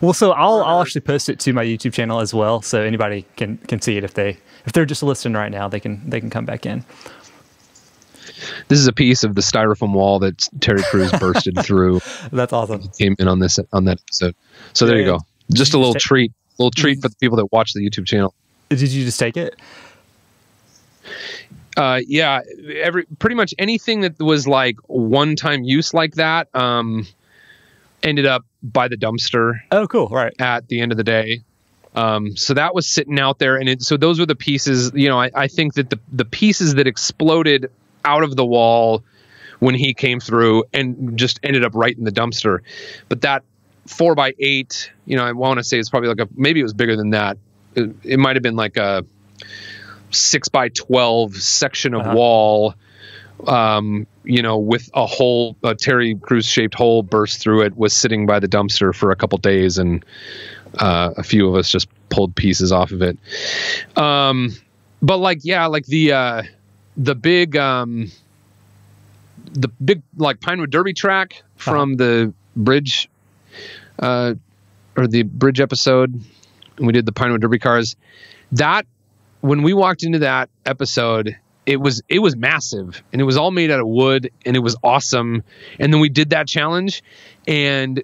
Well, so I'll I'll actually post it to my YouTube channel as well, so anybody can can see it if they if they're just listening right now, they can they can come back in. This is a piece of the styrofoam wall that Terry Crews bursted through. That's awesome. He came in on this on that episode. So there you go. Just a little treat, little treat for the people that watch the YouTube channel. Did you just take it? Uh, yeah, every pretty much anything that was like one time use like that um, ended up by the dumpster. Oh, cool! Right at the end of the day. Um, so that was sitting out there, and it, so those were the pieces. You know, I, I think that the the pieces that exploded out of the wall when he came through and just ended up right in the dumpster. But that four by eight. You know, I want to say it's probably like a maybe it was bigger than that. It, it might have been like a six by twelve section of Uh-huh. wall. Um, you know, with a hole, a Terry Crews shaped hole burst through it, was sitting by the dumpster for a couple days, and uh, a few of us just pulled pieces off of it. Um, but like, yeah, like the uh, the big um, the big like Pinewood Derby track from the bridge, uh, or the bridge episode, and we did the Pinewood Derby cars. That when we walked into that episode, it was it was massive, and it was all made out of wood, and it was awesome. And then we did that challenge, and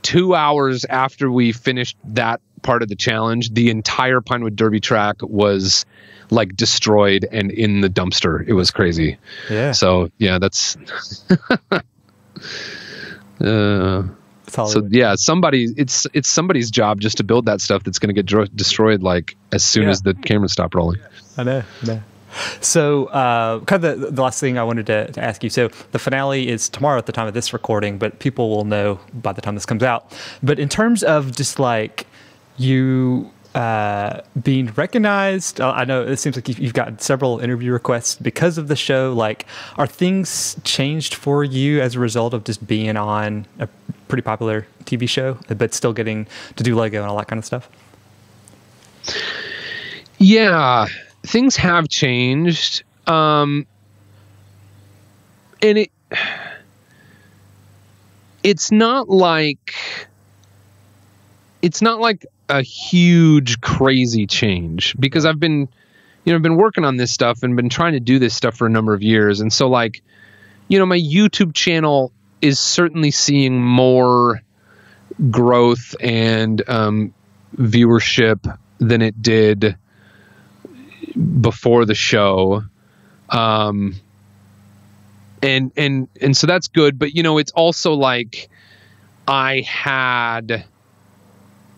two hours after we finished that part of the challenge, the entire Pinewood Derby track was like destroyed and in the dumpster. It was crazy. Yeah. So yeah, that's. uh, so yeah, somebody it's it's somebody's job just to build that stuff that's going to get dro- destroyed like as soon Yeah. as the cameras stop rolling. I know. I know. So, uh, kind of the, the last thing I wanted to, to ask you. So, the finale is tomorrow at the time of this recording, but people will know by the time this comes out. But in terms of just like you uh, being recognized, uh, I know it seems like you've, you've gotten several interview requests because of the show. Like, are things changed for you as a result of just being on a pretty popular TV show, but still getting to do Lego and all that kind of stuff? Yeah, things have changed. Um and it it's not like it's not like a huge crazy change because I've been you know, I've been working on this stuff and been trying to do this stuff for a number of years. And so like you know, my YouTube channel is certainly seeing more growth and um viewership than it did before the show. Um and and and so that's good. But you know it's also like i had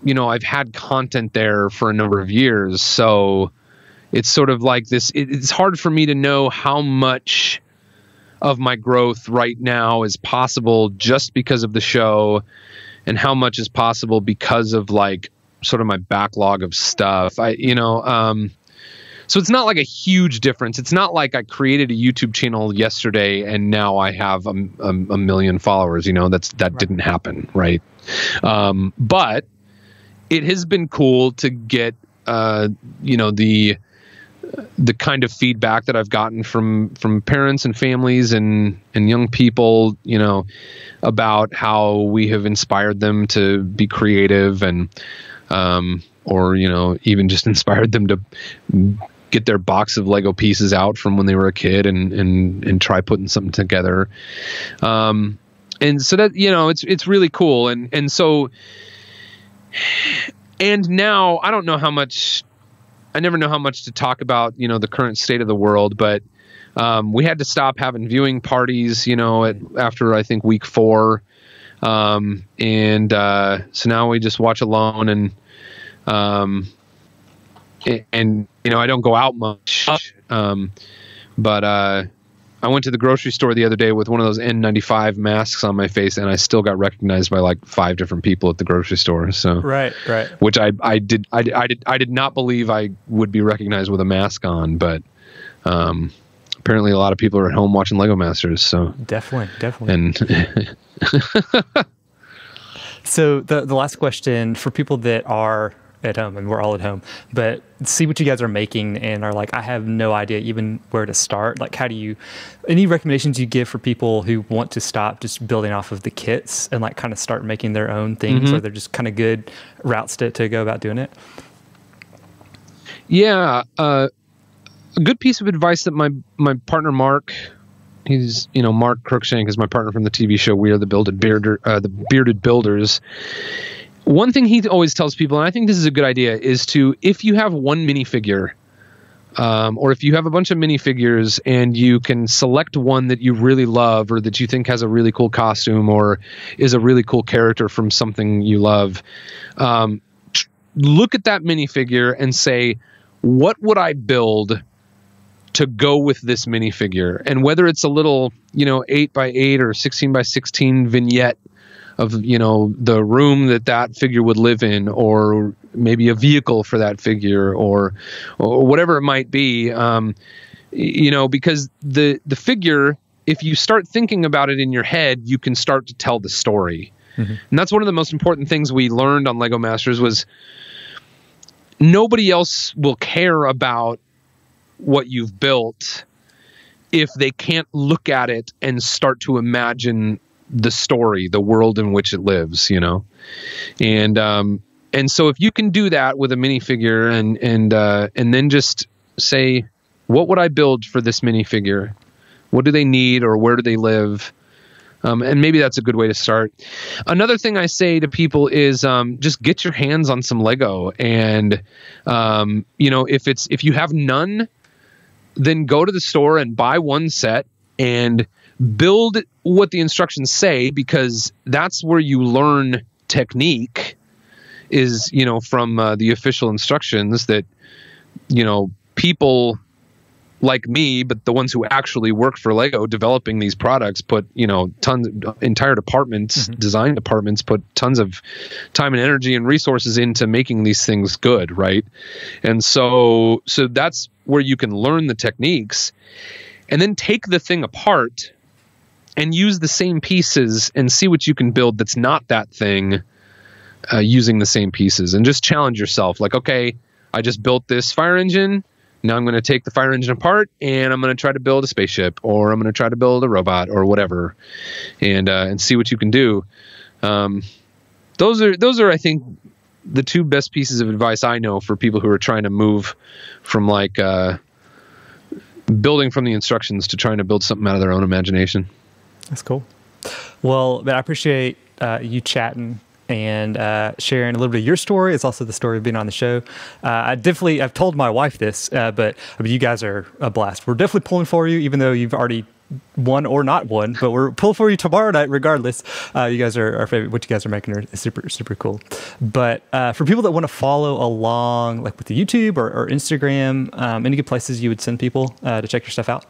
you know i've had content there for a number of years so it's sort of like this it, it's hard for me to know how much of my growth right now is possible just because of the show and how much is possible because of like sort of my backlog of stuff i you know um so it's not like a huge difference. It's not like I created a YouTube channel yesterday and now I have a, a, a million followers. You know, that's that didn't happen, right? Um, but it has been cool to get, uh, you know, the the kind of feedback that I've gotten from from parents and families and and young people, you know, about how we have inspired them to be creative and um, or you know even just inspired them to get their box of Lego pieces out from when they were a kid and and and try putting something together. Um, and so that you know it's it's really cool and and so and now I don't know how much I never know how much to talk about you know the current state of the world, but um, we had to stop having viewing parties you know at, after I think week four. Um, and uh, so now we just watch alone and um, and, and you know I don't go out much. Um, but uh, I went to the grocery store the other day with one of those N95 masks on my face, and I still got recognized by like five different people at the grocery store. So Right, right. which I I did I, I did I did not believe I would be recognized with a mask on, but um, apparently a lot of people are at home watching Lego Masters. So Definitely, definitely. and So the the last question for people that are at home, and we're all at home, but see what you guys are making and are like, I have no idea even where to start. Like, how do you? Any recommendations you give for people who want to stop just building off of the kits and like kind of start making their own things, or they're just kind of good routes to to go about doing it? Yeah, uh, a good piece of advice that my my partner Mark, he's you know Mark Cruickshank is my partner from the TV show We Are the Bearded Bearder, uh, the Bearded Builders. One thing he always tells people, and I think this is a good idea, is to if you have one minifigure, um, or if you have a bunch of minifigures and you can select one that you really love or that you think has a really cool costume or is a really cool character from something you love, um, look at that minifigure and say, what would I build to go with this minifigure? And whether it's a little, you know, eight by eight or sixteen by sixteen vignette of you know the room that that figure would live in or maybe a vehicle for that figure or or whatever it might be um, you know because the the figure if you start thinking about it in your head you can start to tell the story mm-hmm. and that's one of the most important things we learned on lego masters was nobody else will care about what you've built if they can't look at it and start to imagine the story, the world in which it lives, you know, and um, and so if you can do that with a minifigure and and uh, and then just say, what would I build for this minifigure? What do they need, or where do they live? Um, and maybe that's a good way to start. Another thing I say to people is um, just get your hands on some Lego, and um, you know if it's if you have none, then go to the store and buy one set and build what the instructions say because that's where you learn technique is you know from uh, the official instructions that you know people like me but the ones who actually work for lego developing these products put you know tons entire departments mm-hmm. design departments put tons of time and energy and resources into making these things good right and so so that's where you can learn the techniques and then take the thing apart and use the same pieces and see what you can build that's not that thing uh, using the same pieces and just challenge yourself. Like okay i just built this fire engine. Now i'm going to take the fire engine apart and i'm going to try to build a spaceship or i'm going to try to build a robot or whatever and uh, and see what you can do. Um, those are those are i think the two best pieces of advice i know for people who are trying to move from like uh, building from the instructions to trying to build something out of their own imagination that's cool. Well, but I appreciate uh, you chatting and uh, sharing a little bit of your story. It's also the story of being on the show. Uh, I definitely, I've told my wife this, uh, but I mean, you guys are a blast. We're definitely pulling for you, even though you've already won or not won, but we're pulling for you tomorrow night regardless. Uh, you guys are our favorite. What you guys are making are super, super cool. But uh, for people that want to follow along, like with the YouTube or, or Instagram, um, any good places you would send people uh, to check your stuff out?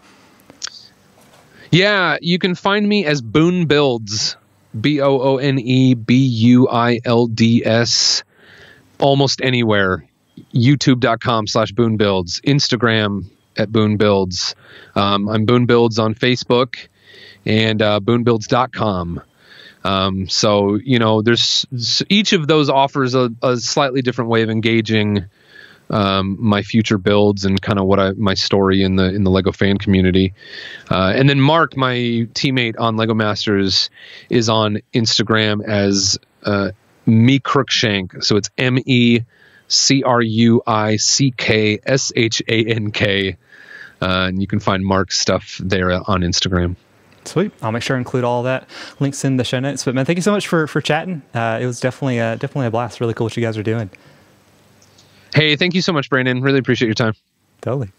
Yeah, you can find me as Boone Builds, B O O N E B U I L D S, almost anywhere. YouTube.com slash Boone Builds, Instagram at Boone Builds. Um, I'm Boone Builds on Facebook and uh, BooneBuilds.com. Um, so you know, there's each of those offers a, a slightly different way of engaging um, my future builds and kind of what I my story in the in the Lego fan community. Uh, and then Mark, my teammate on Lego Masters, is on Instagram as uh, me Cruickshank. So it's M E C R U I C K S H A N K. Uh, and you can find Mark's stuff there on Instagram. Sweet. I'll make sure to include all that links in the show notes. But man, thank you so much for for chatting. Uh, it was definitely a, definitely a blast. Really cool what you guys are doing. Hey, thank you so much, Brandon. Really appreciate your time. Totally.